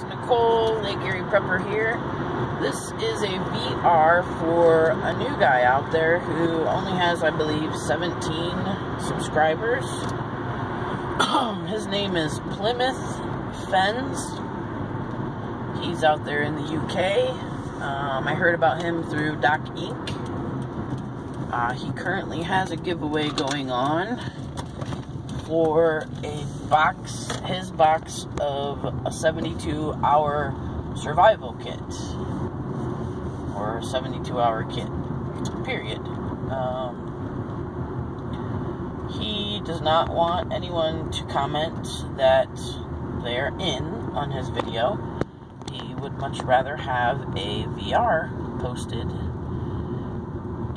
guys, Nichole, Lake Erie Prepper here. This is a VR for a new guy out there who only has, I believe, 17 subscribers. His name is Plymouth Fenns. He's out there in the UK. Um, I heard about him through Doc Inc. Uh, he currently has a giveaway going on for a box, his box of a 72 hour survival kit. Or 72 hour kit, period. Um, he does not want anyone to comment that they're in on his video. He would much rather have a VR posted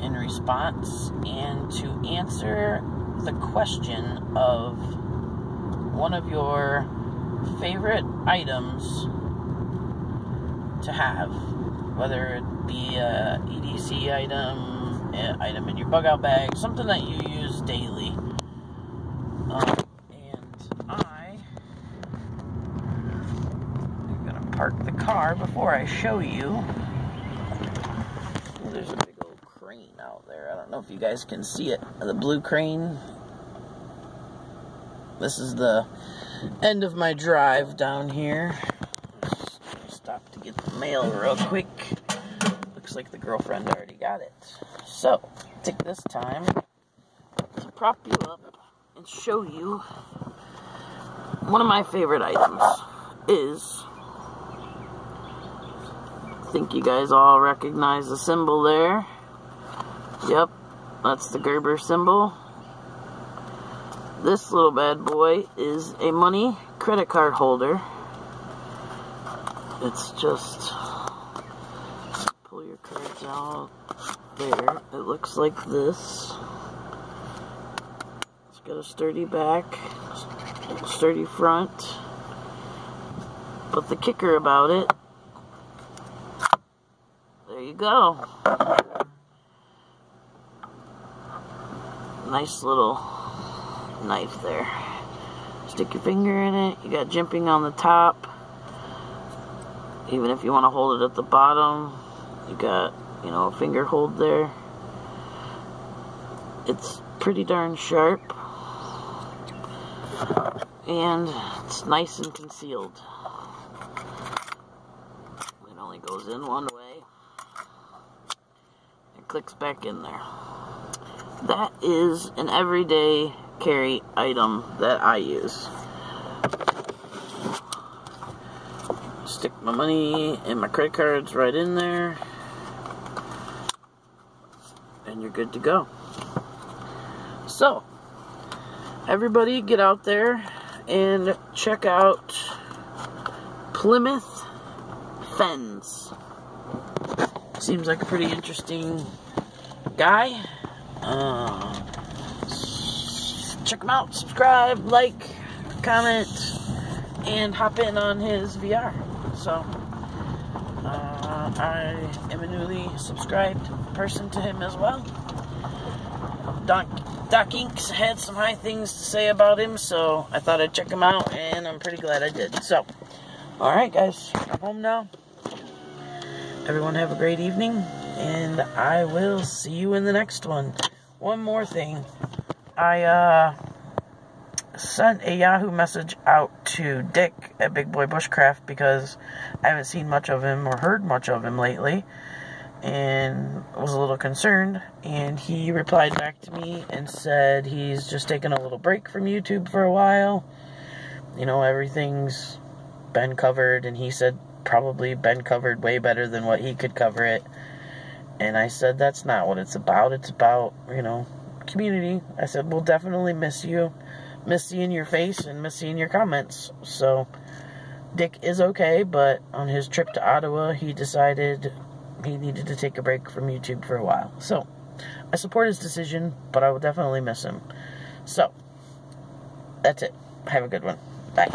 in response and to answer the question of one of your favorite items to have, whether it be a EDC item, an item in your bug out bag, something that you use daily. Um, and I am gonna park the car before I show you. There's a big old crane out there. I don't know if you guys can see it. The blue crane this is the end of my drive down here. Stop to get the mail real quick. Looks like the girlfriend already got it. So, take this time to prop you up and show you one of my favorite items is I think you guys all recognize the symbol there. Yep, that's the Gerber symbol. This little bad boy is a money credit card holder. It's just pull your cards out there. It looks like this. It's got a sturdy back, sturdy front. But the kicker about it, there you go. Nice little knife there. Stick your finger in it. You got jimping on the top. Even if you want to hold it at the bottom, you got, you know, a finger hold there. It's pretty darn sharp. And it's nice and concealed. It only goes in one way. It clicks back in there. That is an everyday carry item that I use. Stick my money and my credit cards right in there. And you're good to go. So, everybody get out there and check out Plymouth Fenns. Seems like a pretty interesting guy. Uh, check him out, subscribe, like, comment, and hop in on his VR. So, uh, I am a newly subscribed person to him as well. Doc, Doc Inks had some high things to say about him, so I thought I'd check him out, and I'm pretty glad I did. So, alright guys, I'm home now. Everyone have a great evening, and I will see you in the next one. One more thing. I uh, sent a Yahoo message out to Dick at Big Boy Bushcraft because I haven't seen much of him or heard much of him lately and was a little concerned. And he replied back to me and said he's just taking a little break from YouTube for a while. You know, everything's been covered, and he said probably been covered way better than what he could cover it. And I said, that's not what it's about. It's about, you know, community. I said, we'll definitely miss you, miss seeing your face, and miss seeing your comments. So, Dick is okay, but on his trip to Ottawa, he decided he needed to take a break from YouTube for a while. So, I support his decision, but I will definitely miss him. So, that's it. Have a good one. Bye.